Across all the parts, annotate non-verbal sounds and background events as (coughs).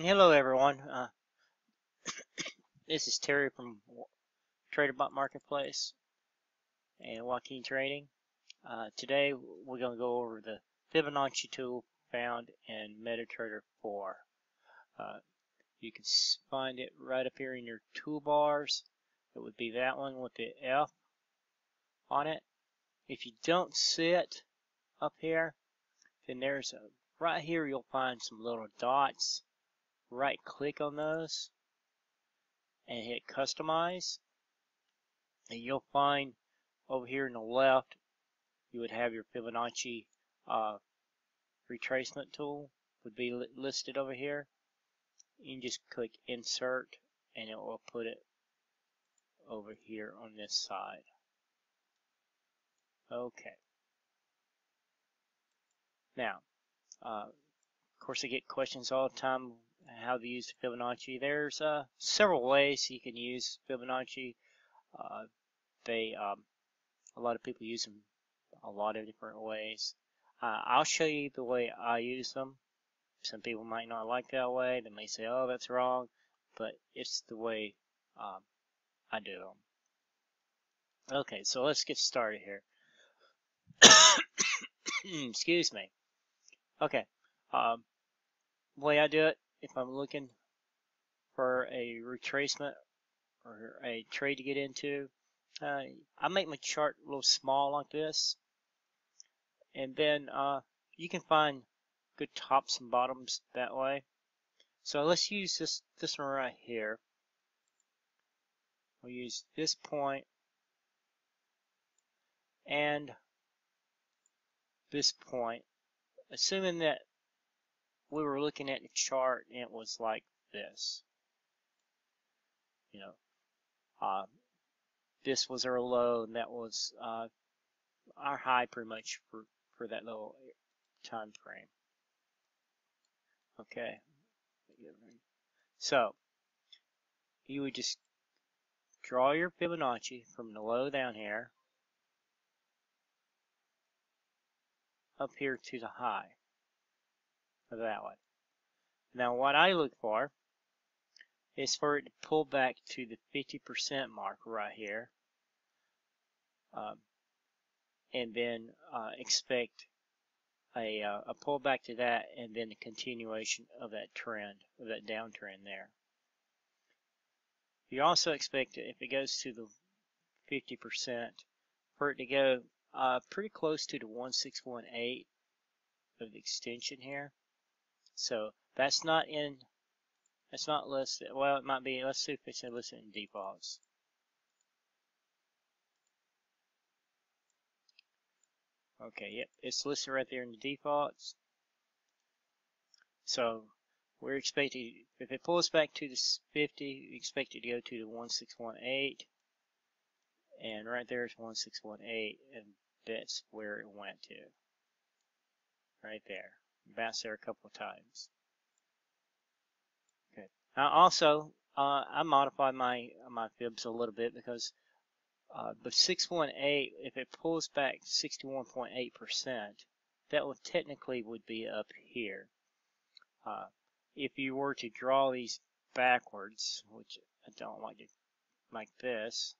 Hello everyone. Uh, this is Terry from TraderBot Marketplace and Joaquin Trading. Uh, today we're going to go over the Fibonacci tool found in MetaTrader 4. Uh, you can find it right up here in your toolbars. It would be that one with the F on it. If you don't see it up here, then there's a right here you'll find some little dots right click on those and hit customize and you'll find over here in the left you would have your Fibonacci uh, retracement tool would be li listed over here. You can just click insert and it will put it over here on this side. Okay. Now uh, of course I get questions all the time how to use Fibonacci. There's uh, several ways you can use Fibonacci. Uh, they um, a lot of people use them a lot of different ways. Uh, I'll show you the way I use them. Some people might not like that way. They may say, "Oh, that's wrong," but it's the way um, I do them. Okay, so let's get started here. (coughs) Excuse me. Okay, um, way I do it if I'm looking for a retracement or a trade to get into, uh, I make my chart a little small like this. And then uh, you can find good tops and bottoms that way. So let's use this, this one right here. We'll use this point and this point, assuming that we were looking at the chart and it was like this. You know, uh, this was our low and that was uh, our high pretty much for, for that little time frame. Okay. So, you would just draw your Fibonacci from the low down here up here to the high that one. Now what I look for is for it to pull back to the 50% mark right here. Um, and then uh, expect a, uh, a pullback to that and then a continuation of that trend, of that downtrend there. You also expect if it goes to the 50% for it to go uh, pretty close to the 1618 of the extension here. So that's not in, that's not listed. Well, it might be, let's see if it's listed in defaults. Okay, yep, it's listed right there in the defaults. So we're expecting, if it pulls back to the 50, we expect it to go to the 1618. And right there is 1618, and that's where it went to. Right there bounced there a couple of times. Okay. Now also, uh, I modified my my fibs a little bit because uh, the 618, if it pulls back 61.8%, that would technically would be up here. Uh, if you were to draw these backwards, which I don't like it like this,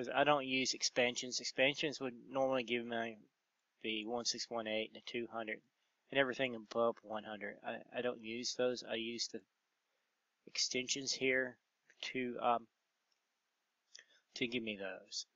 because I don't use expansions. Expansions would normally give me the 1618 and the 200 and everything above 100. I, I don't use those. I use the extensions here to um, to give me those.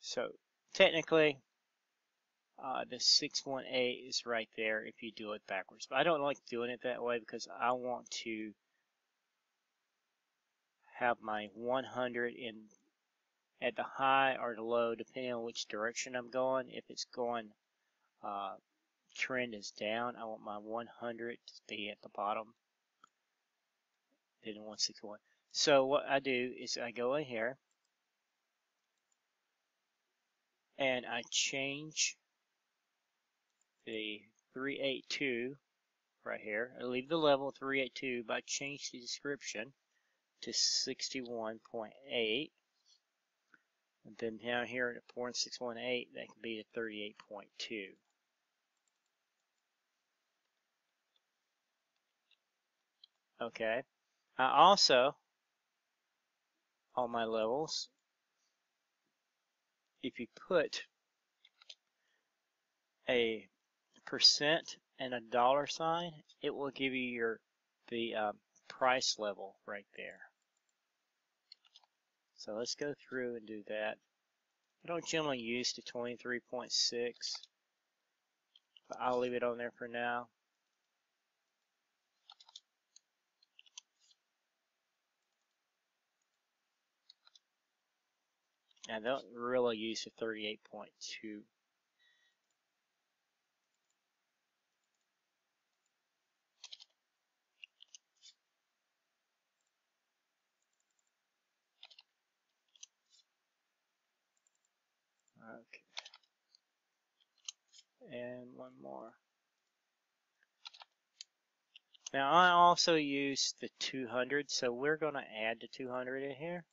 So technically, uh, the 618 is right there if you do it backwards. But I don't like doing it that way because I want to have my 100 in at the high or the low, depending on which direction I'm going. If it's going, uh, trend is down, I want my 100 to be at the bottom. Then 161. So what I do is I go in here and I change the 382 right here. I leave the level 382, but I change the description to 61.8. And then down here at 0.618, that can be a 38.2. Okay. I also, on my levels, if you put a percent and a dollar sign, it will give you your the uh, price level right there. So let's go through and do that. I don't generally use the 23.6, but I'll leave it on there for now. I don't really use the 38.2. Okay. And one more. Now I also use the 200, so we're going to add the 200 in here.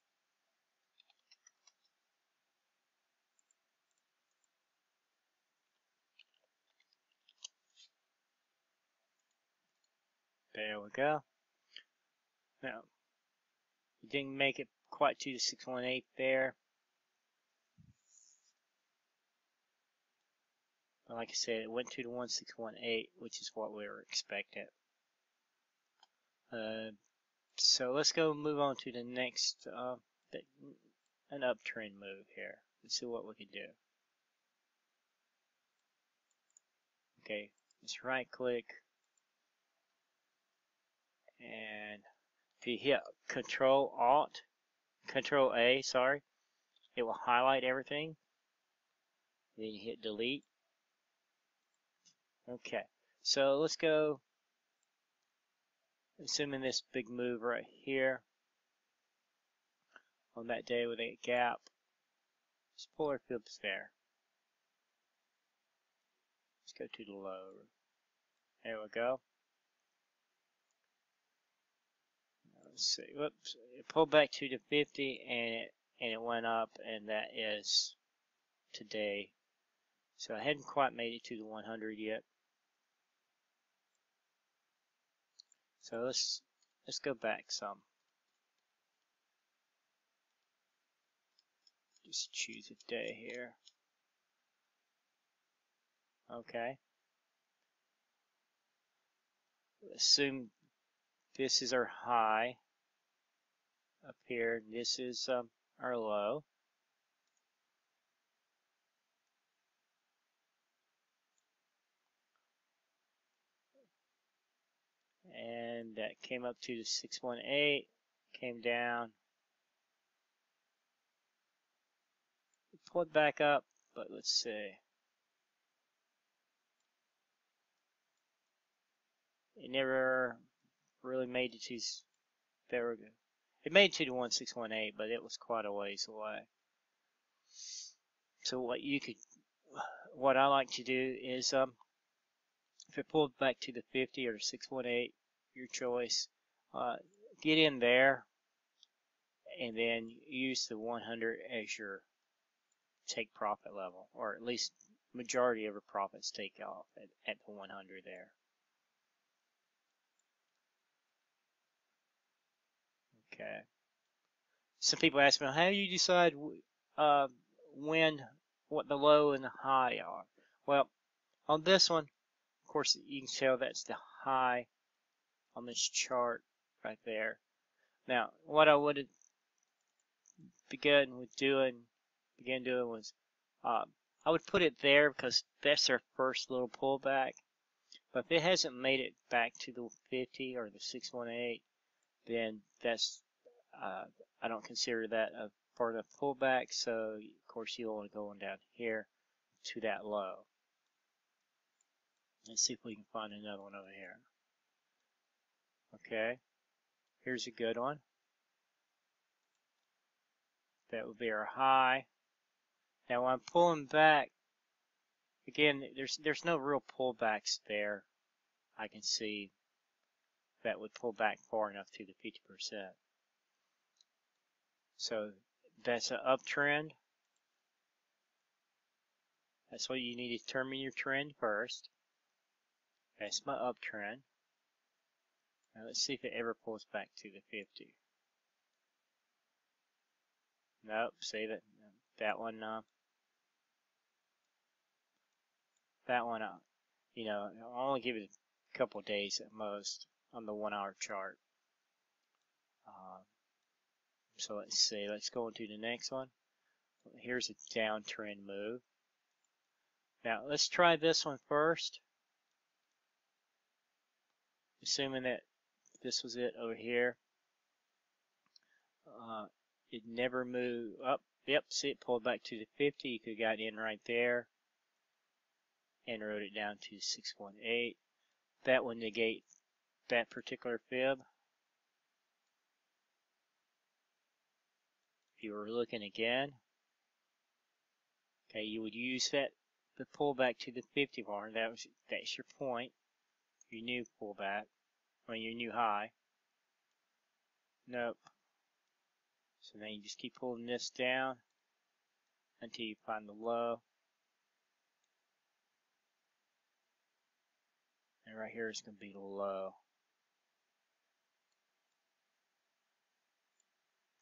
There we go. Now, you didn't make it quite to the 618 there. But like I said, it went to the 1618, which is what we were expecting. Uh, so let's go move on to the next, uh, the, an uptrend move here. Let's see what we can do. Okay, let's right click and if you hit Control Alt, Control A, sorry, it will highlight everything. Then you hit Delete. Okay, so let's go, assuming this big move right here on that day with a gap, just polar flips there. Let's go to the low. There we go. let's see, whoops, it pulled back to the 50 and it, and it went up and that is today. So I hadn't quite made it to the 100 yet. So let's, let's go back some. Just choose a day here. Okay. Assume this is our high up here. and This is um, our low. And that came up to the 618, came down, pulled back up, but let's see. It never really made it to, there we go. It made to the 1618, but it was quite a ways away. So what you could, what I like to do is, um, if it pulled back to the 50 or 618, your choice, uh, get in there and then use the 100 as your take profit level, or at least majority of your profits take off at, at the 100 there. Okay. Some people ask me, how do you decide uh, when, what the low and the high are? Well, on this one, of course, you can tell that's the high on this chart right there. Now, what I would begin with doing, begin doing was, uh, I would put it there because that's our first little pullback. But if it hasn't made it back to the 50 or the 618, then that's uh, I don't consider that a of pullback, so of course you'll want to go on down here to that low. Let's see if we can find another one over here. Okay, here's a good one. That would be our high. Now I'm pulling back, again, there's there's no real pullbacks there. I can see that would pull back far enough to the 50%. So that's an uptrend. That's what you need to determine your trend first. That's my uptrend. Now let's see if it ever pulls back to the 50. Nope, see that that one uh, that one uh, you know I'll only give it a couple days at most on the one hour chart. Uh, so let's see, let's go into the next one. Here's a downtrend move. Now let's try this one first. Assuming that this was it over here. Uh, it never moved up. Yep, see it pulled back to the 50. You could have got in right there and wrote it down to 618. That would negate that particular fib. If you were looking again, okay, you would use that the pullback to the 50 bar. That was that's your point, your new pullback, or your new high. Nope. So then you just keep pulling this down until you find the low. And right here is going to be the low.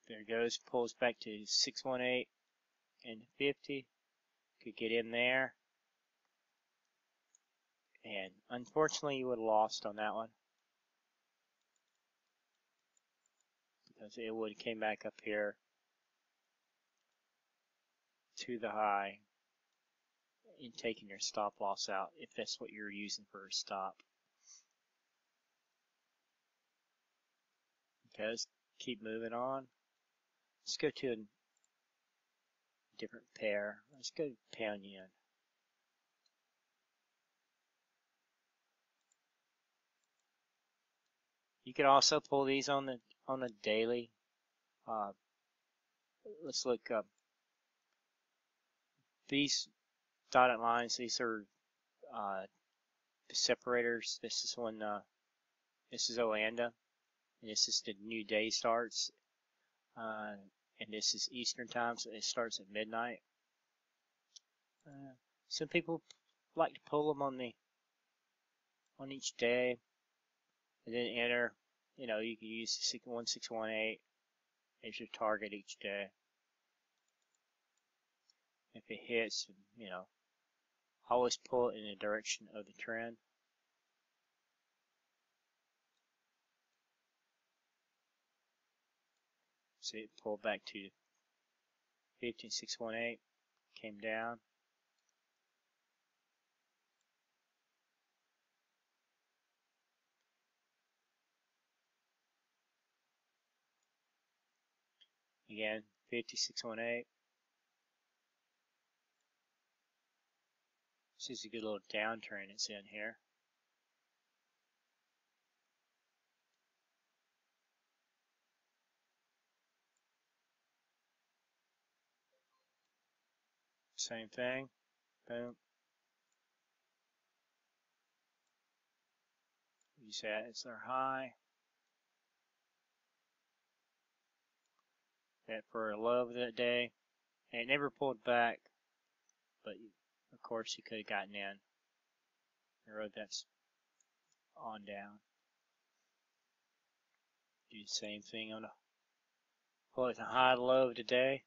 There goes, pulls back to 618 and 50. Could get in there. And unfortunately you would have lost on that one. Because it would came back up here to the high and taking your stop loss out if that's what you're using for a stop. Okay, let's keep moving on. Let's go to a different pair. Let's go to pound yen. You can also pull these on the on the daily. Uh, let's look up these dotted lines. These are uh, the separators. This is when uh, this is Oanda, and this is the new day starts. Uh, and this is Eastern time, so it starts at midnight. Uh, some people like to pull them on the on each day, and then enter you know, you can use 1618 as your target each day. If it hits, you know, always pull it in the direction of the trend. See it pulled back to 15618, came down. Again, 5618. This is a good little downturn it's in here. Same thing. Boom. You said it's our high. That for a of that day. And it never pulled back, but of course you could have gotten in the road that's on down. Do the same thing on a pull it to high low of the day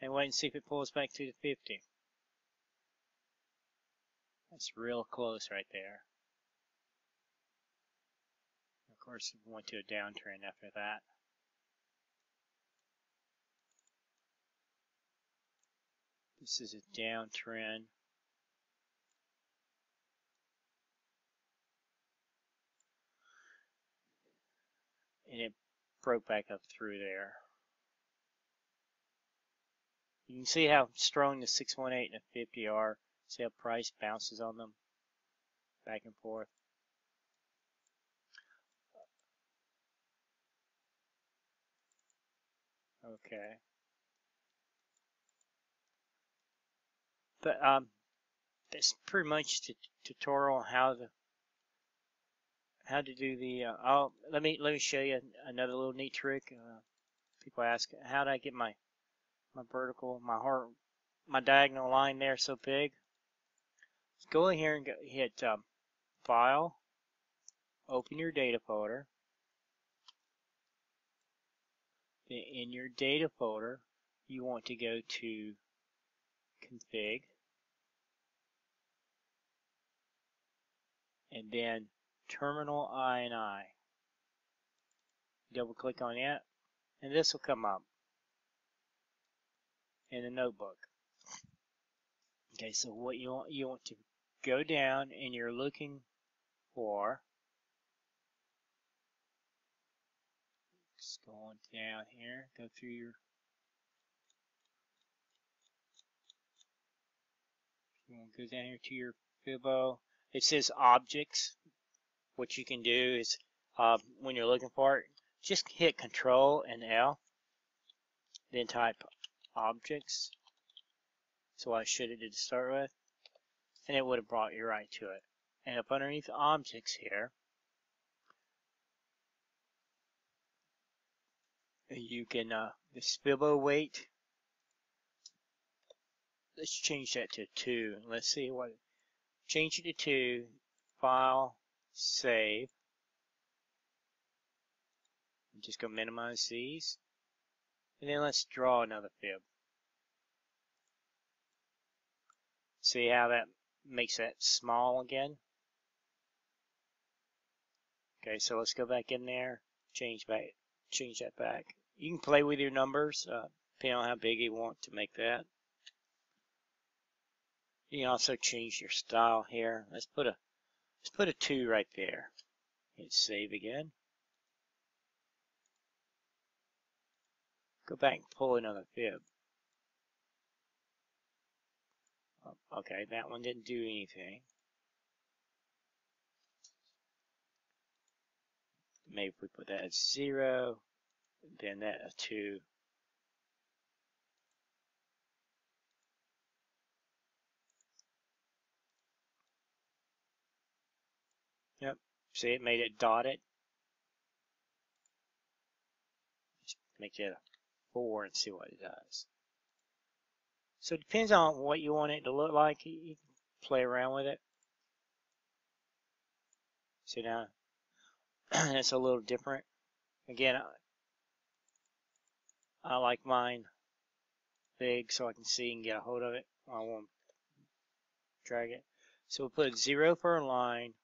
and wait and see if it pulls back to the 50. That's real close right there. Of course, we went to a downtrend after that. This is a downtrend. And it broke back up through there. You can see how strong the 618 and the 50 are. See how price bounces on them back and forth. Okay. But um, that's pretty much the tutorial on how to how to do the. Uh, let me let me show you another little neat trick. Uh, people ask, how do I get my my vertical, my heart, my diagonal line there so big? Let's go in here and go, hit um, File, open your data folder. In your data folder, you want to go to config and then terminal INI. Double click on that and this will come up in the notebook. Okay, so what you want, you want to go down and you're looking for just going down here, go through your you want to go down here to your Fibo. It says objects. What you can do is uh, when you're looking for it, just hit Control and L, then type objects. So I should have did to start with, and it would have brought you right to it. And up underneath objects here, you can uh, the Fibo weight. Let's change that to two. Let's see what. Change it to two. File, save. I'm just to minimize these. And then let's draw another fib. See how that makes that small again? Okay, so let's go back in there, change back, change that back. You can play with your numbers, uh, depending on how big you want to make that. You can also change your style here. Let's put a let's put a two right there. Hit save again. Go back and pull another fib. Oh, okay, that one didn't do anything. Maybe if we put that at zero, then that a two. See it made it dotted. Make it a four and see what it does. So it depends on what you want it to look like. You can play around with it. See now, (clears throat) it's a little different. Again, I, I like mine big so I can see and get a hold of it. I won't drag it. So we'll put zero for a line.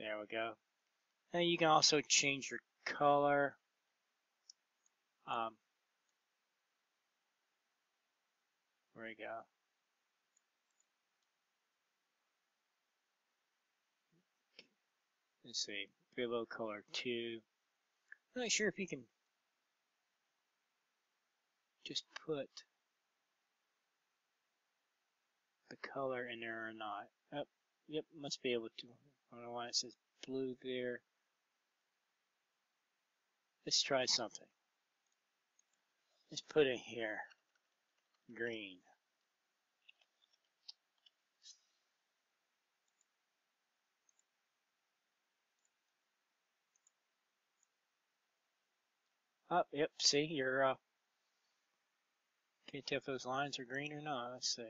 There we go. And you can also change your color. Um, where we go? Let's see, below color 2. I'm not sure if you can just put the color in there or not. Oh, yep, must be able to. I don't know why it says blue there. Let's try something. Let's put it here. Green. Oh, yep, see, you're, uh, can't tell if those lines are green or not. Let's see.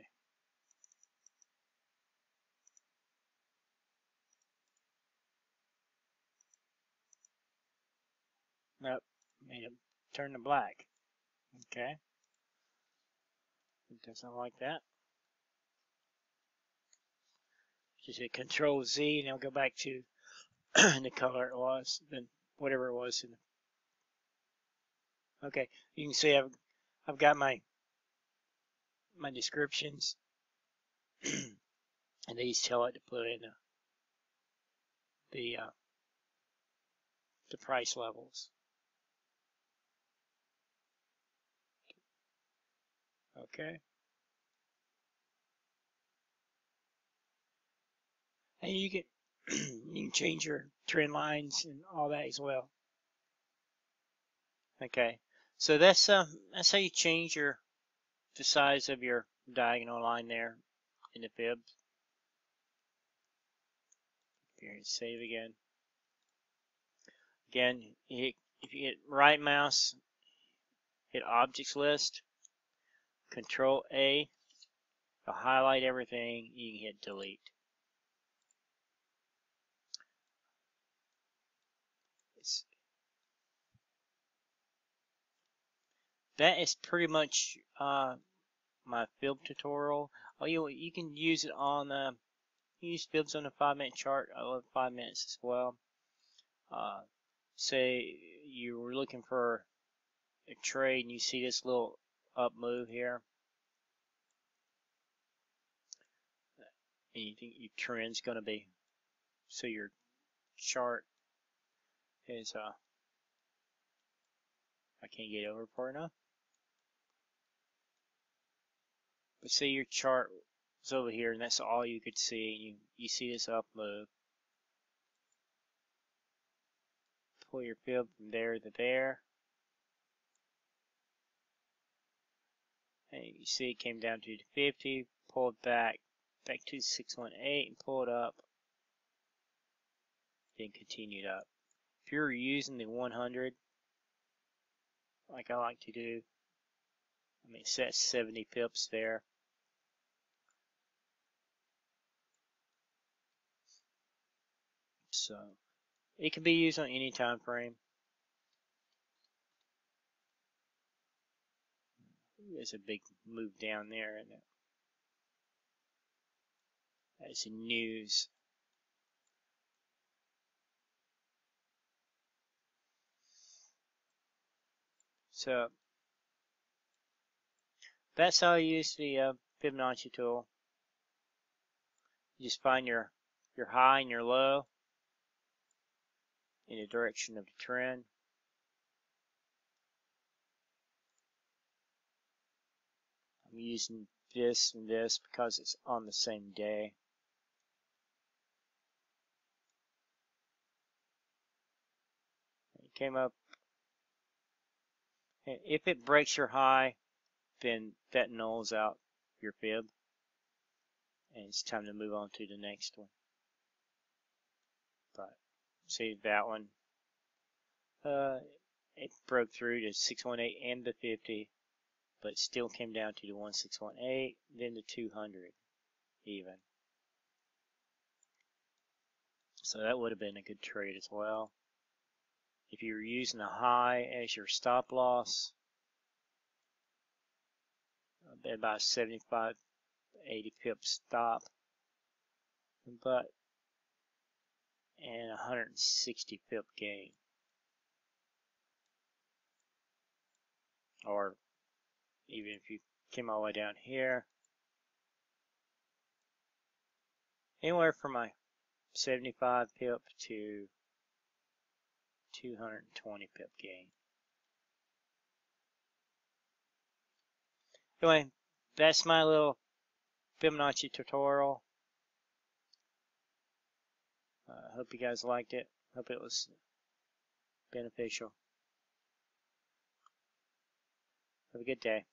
Nope, made it turn to black. Okay. It doesn't like that. Just hit Control Z and it'll go back to (clears throat) the color it was, then whatever it was. okay, you can see I've I've got my my descriptions, (clears throat) and these tell it to put in the the, uh, the price levels. Okay. And you can (clears throat) you can change your trend lines and all that as well. Okay, so that's uh, that's how you change your the size of your diagonal line there in the fib. Here, save again. Again, if you hit right mouse, hit objects list, Control A to highlight everything. You can hit delete. that is pretty much uh, my film tutorial. Oh, you you can use it on uh, use films on a five minute chart. I love five minutes as well. Uh, say you were looking for a trade and you see this little up move here, and you think your trend's going to be so your chart is uh I can't get over far enough. But say your chart is over here and that's all you could see you, you see this up move. Pull your fib from there to there. And you see it came down to 50, pulled back, back to 618 and pulled up, then continued up. If you're using the 100, like I like to do, I mean, set 70 pips there. So it can be used on any time frame. There's a big move down there, and that's news. So that's how you use the uh, Fibonacci tool. You just find your your high and your low in the direction of the trend. Using this and this because it's on the same day. It came up. If it breaks your high, then that nulls out your fib. And it's time to move on to the next one. But see that one. Uh, it broke through to 618 and the 50, but still came down to the 1618, then the 200 even. So that would have been a good trade as well. If you were using a high as your stop loss, about 75, 80 pip stop, but and 160 pip gain. Or even if you came all the way down here, anywhere from my 75 pip to 220 pip gain. Anyway, that's my little Fibonacci tutorial. I uh, hope you guys liked it. Hope it was beneficial. Have a good day.